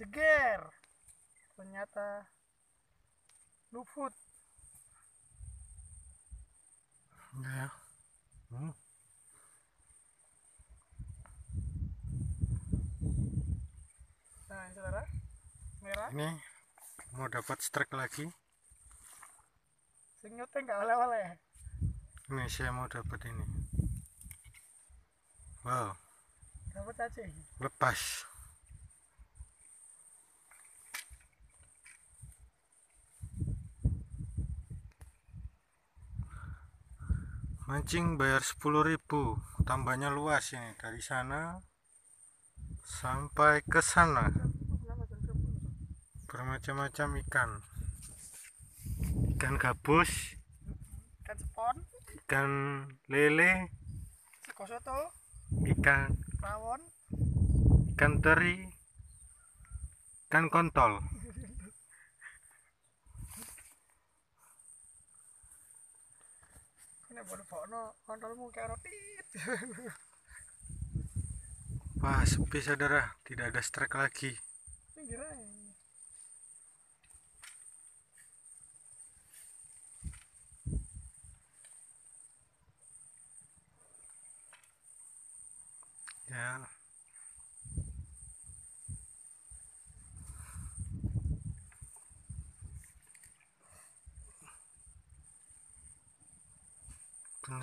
jeger. Ternyata luput ya. Hmm. nah ini saudara. Merah. Ini mau dapat strike lagi. Sing nyuteng gak oleh-oleh. Ini saya mau dapat ini. Wow. Dapat cacing lepas mancing bayar 10.000 tambahnya luas ini. Dari sana sampai ke sana. Bermacam-macam ikan. Ikan gabus. Ikan spon ikan lele. Ikan rawon. ikan teri. Ikan kontol ini bawa kontolmu kayak roti wah sepi saudara. Tidak ada strike lagi. Pinggir aja ya punya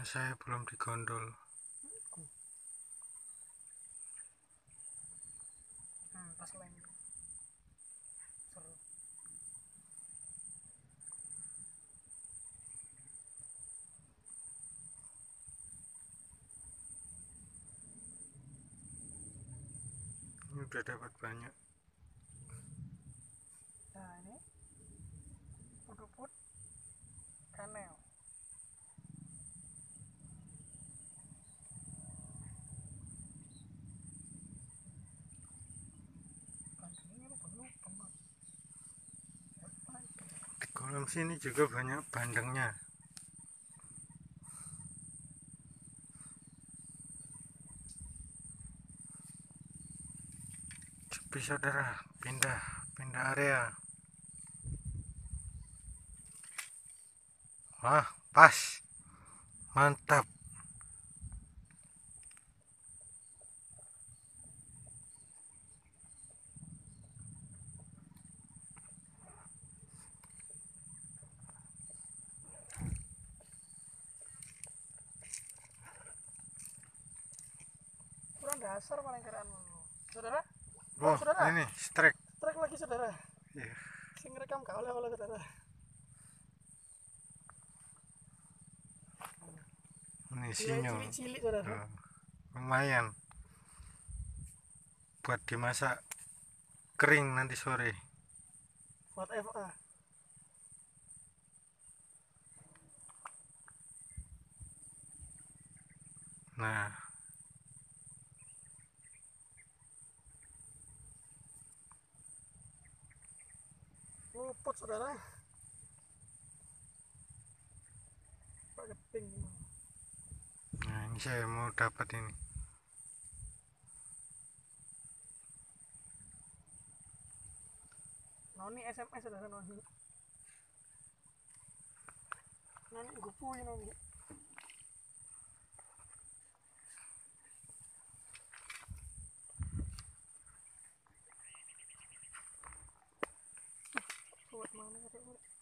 saya belum digondol. Hmm, pas lem seru. Ini udah dapat banyak kolam sini juga banyak bandengnya. Sepi saudara pindah pindah area. Wah pas. Mantap dasar paling keren. Saudara? Oh saudara. ini strike. Trek lagi saudara. Iya. sing rekam gak oleh oleh saudara. Ini sinyo. cilik-cilik saudara. Tuh, lumayan. Buat dimasak kering nanti sore. Buat FA nah luput saudara. Pakai pink. Nah ini saya mau dapat ini. Noni SMS saudara. Noni noni gupui noni 妈妈。